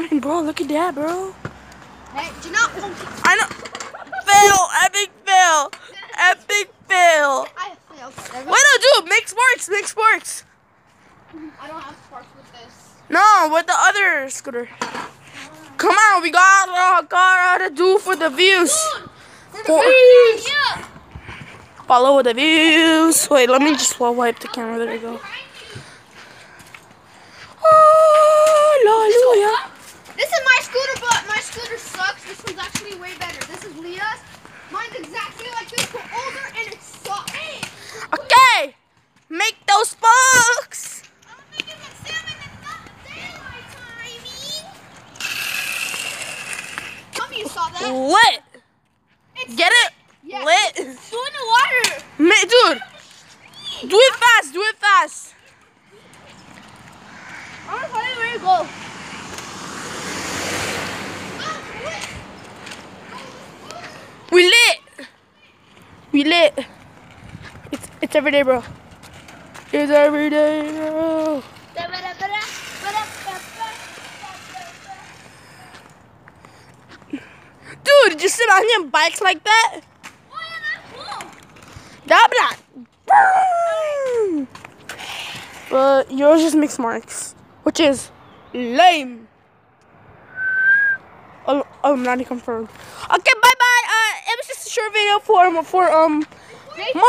I mean, bro, look at that, bro. Hey, do not. I know. fail, epic fail, epic fail. I failed. Wait, no, dude, make sparks, make sparks. I don't have sparks with this. No, with the other scooter. Come on, we got uh, got to do for the views. For- Yeah. Follow the views. Wait, let me just wipe the camera. There you go. Hallelujah. This is my scooter, but my scooter sucks. This one's actually way better. This is Leah's. Mine's exactly like this, but older, and it sucks. Hey, Okay, make those sparks. I'm making it salmon and not daylight timing. Tell me you those that. Lit. It's Get it? Yeah. Lit. Go in the water. Ma- dude, do it fast. Do it fast. I want to find where to go. We lit. We lit. It's it's every day, bro. It's every day. Dude, did you sit on your bikes like that? That black. But yours just mixed marks, which is lame. Oh, I'm not confirmed. Okay, bye bye. Uh, it was just a short video for for um. Mon-